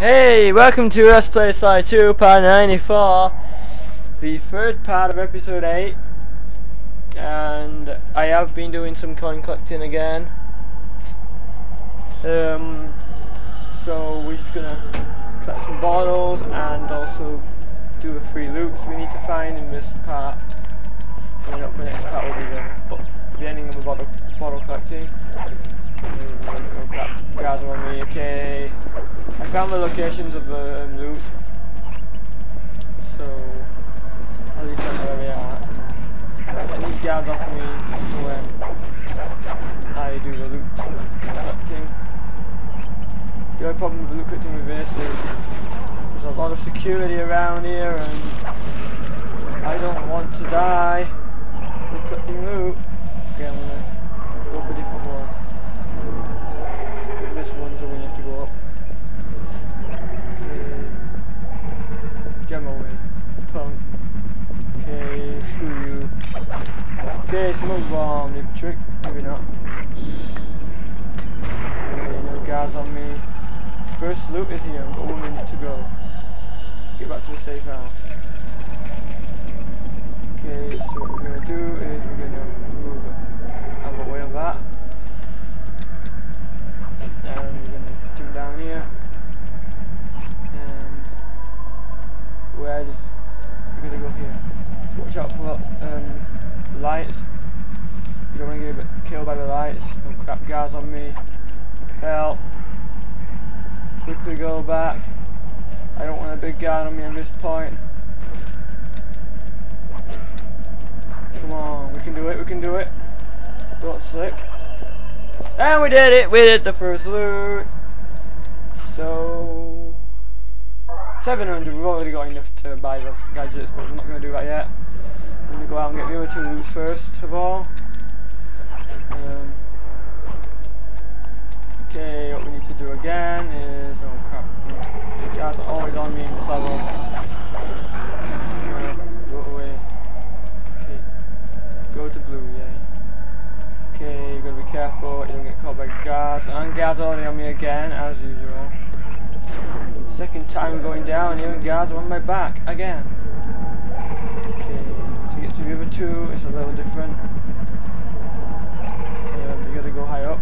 Hey, welcome to Let's Play Sly 2, part 94, the third part of episode 8, and I have been doing some coin collecting again, um, so we're just gonna collect some bottles and also do the three loots we need to find in this part, coming up the next part will be the, the ending of the bottle, bottle collecting. Are on me, okay. I found the locations of the um, loot. So, at least I know where they are. I need guards off me when I do the loot collecting. The only problem with loot collecting with this is there's a lot of security around here and I don't want to die with collecting loot. Okay, I'm gonna go for a different one. This one's the one you have to go up. Okay. Get my way. Punk. Okay, screw you. Okay, smoke bomb. Maybe trick. Maybe not. Okay, no guards on me. First loot is here. I've got one minute to go. Get back to the safe house. Okay, so what we're gonna do is we're gonna move out of the way of that. And we're gonna jump down here. And we're just we're gonna go here. So watch out for um, lights. You don't wanna get killed by the lights. No crap guards on me. Help. Quickly go back. I don't want a big guy on me at this point. Come on, we can do it, we can do it. Don't slip. And we did it! We did the first loot! So... 700, we've already got enough to buy the gadgets, but we're not going to do that yet. I'm going to go out and get the other two loots first of all. Um, okay, what we need to do again is... Oh crap. No. Guys are always on me in this level. Uh, go away. Okay. Go to blue, yay. Okay, you gotta be careful, you don't get caught by guards. And guards already on me again, as usual. Second time going down and guards are on my back again. Okay, to get to the other two, it's a little different. Um, you gotta go high up.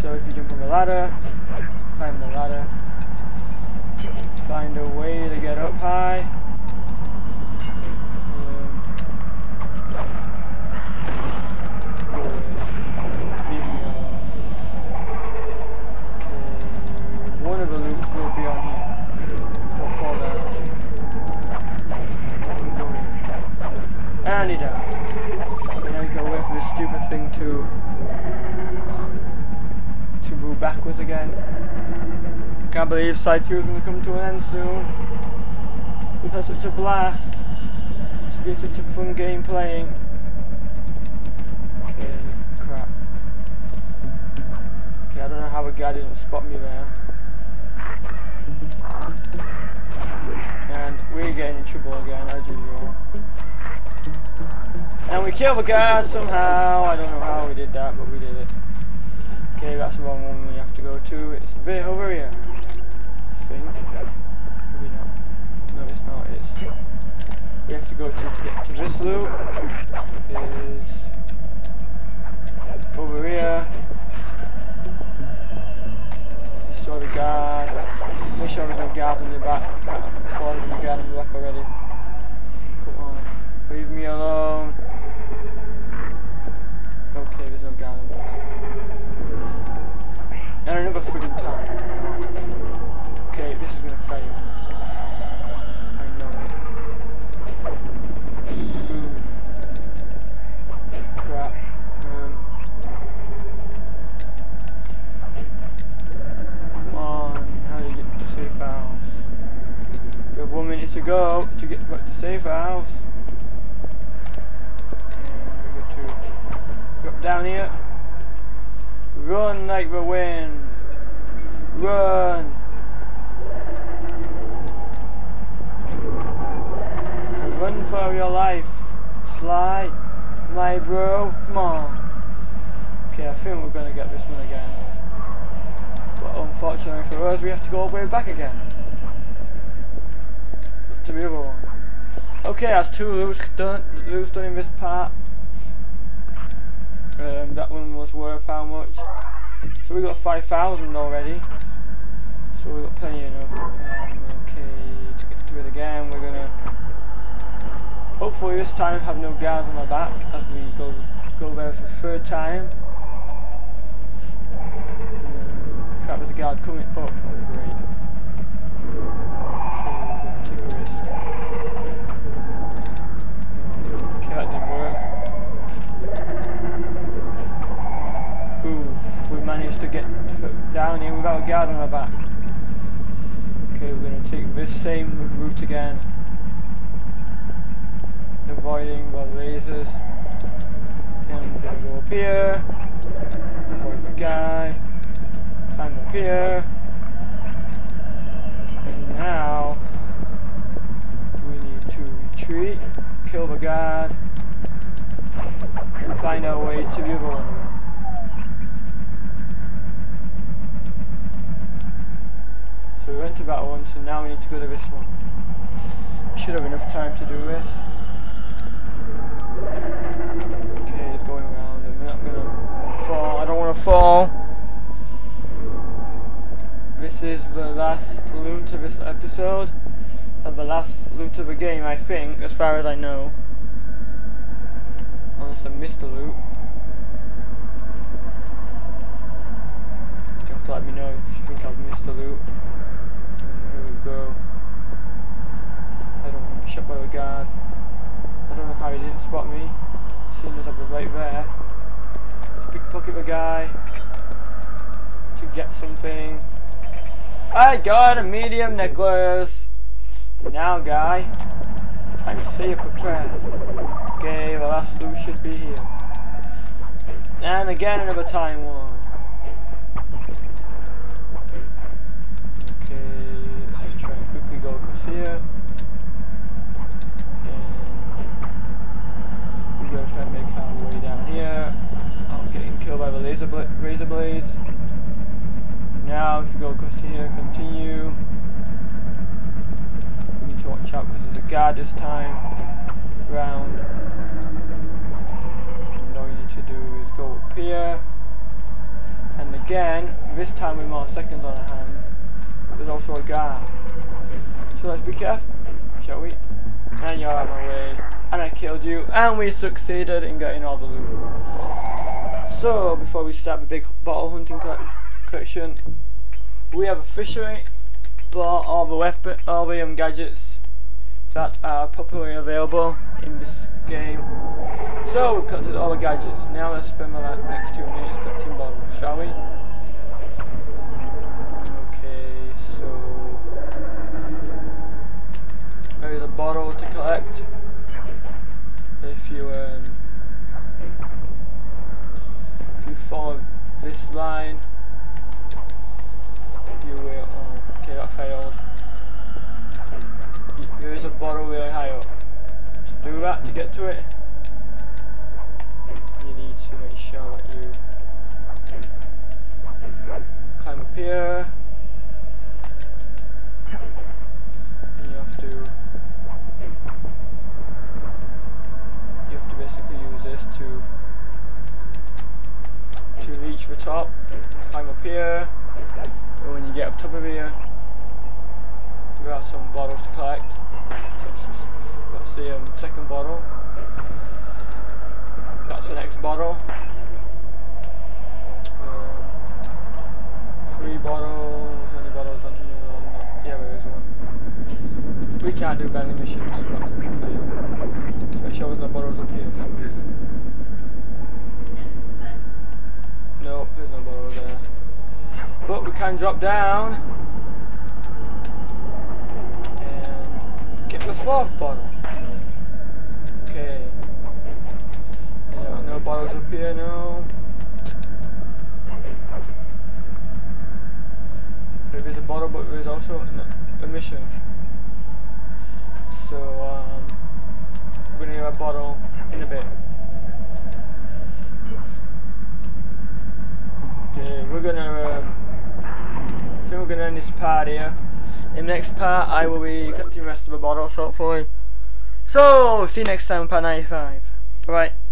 So if you jump on the ladder, climb the ladder, find a way to get up high. And he died. Okay, now we gotta wait for this stupid thing to backwards again. Can't believe Sly two is gonna come to an end soon. We've had such a blast. It's been such a fun game playing. Okay, crap. Okay, I don't know how a guy didn't spot me there. And we're getting in trouble again, as usual. And we killed the guy somehow. I don't know how we did that, but we did it. Okay, that's the wrong one we have to go to. It's a bit over here. I think. Maybe not. No, it's not. It's we have to go to to get to this loot is over here. Destroy the guard. Make sure there's no guards in the back. I can't afford to be guard in the back already. Come on. Leave me alone. Okay, there's no guard in the back. And another friggin' time. Okay, this is gonna fail. I know it. Ooh. Crap. Um. Come on, how do you get to safe house? We have one minute to go get safe house. And we got to go down here. Run like the wind. Run. Run for your life. Sly. My bro. Come on. Okay, I think we're gonna get this one again. But unfortunately for us, we have to go all the way back again. To the other one. Okay, that's two loots done, loots done in this part. Um, that one was worth how much? So we got 5,000 already. So we got plenty enough. Um, okay, to get to it again, we're gonna hopefully this time have no guards on our back as we go go there for the third time. Crap, there's a guard coming up. Oh, great. Okay, we're gonna take a risk. Oh, okay, that didn't work. Ooh, we managed to get down here without a guard on our back. Okay, we're going to take this same route again. Avoiding the lasers. And we're going to go up here. Avoid the guy. Climb up here. And now we need to retreat, kill the guard, and find our way to the other one. So we went to that one, so now we need to go to this one. Should have enough time to do this. Okay, it's going around, we're not gonna fall. I don't want to fall. This is the last loot of this episode, and the last loot of the game, I think, as far as I know. Unless I missed a loot. Let me know if you think I've missed a loot go. I don't want to be shot by a guard. I don't know how he didn't spot me, seeing as I was right there. Let's pickpocket the guy to get something. I got a medium necklace. Now, guy, time to say your prayers. Okay, the last loot should be here. And again, another time one. Here. And we're to try and make our way down here. I'm getting killed by the laser bla razor blades. Now, if we go across here, continue. We need to watch out because there's a guard this time round. And all you need to do is go up here. And again, this time with more seconds on our hand, there's also a guard. So let's be careful, shall we? And you're out of my way. And I killed you. And we succeeded in getting all the loot. So, before we start the big bottle hunting collection, we have officially bought all the weapon, all the um, gadgets that are popularly available in this game. So, we've collected all the gadgets. Now let's spend the next two minutes collecting bottles, shall we? bottle to collect. If you um, if you follow this line, you will. Oh, okay, that failed. There is a bottle really high up. To do that, to get to it, you need to make sure that you climb up here. And you have to basically use this to to reach the top, climb up here, and when you get up top of here, there are some bottles to collect. So that's the um, second bottle. That's the next bottle. Um, three bottles, any bottles on here? Or yeah, there is one. We can't do vending missions, that's a fail. Especially I no bottles up here for some reason. Nope, there's no bottle there. But we can drop down and get the fourth bottle. Okay. Yeah, no bottles up here, no. There is a bottle, but there is also a mission. So, um, we're gonna get a bottle in a bit. Okay, we're gonna uh, going to end this part here. In the next part, I will be collecting the rest of the bottles, hopefully. So, see you next time part 95. Bye-bye.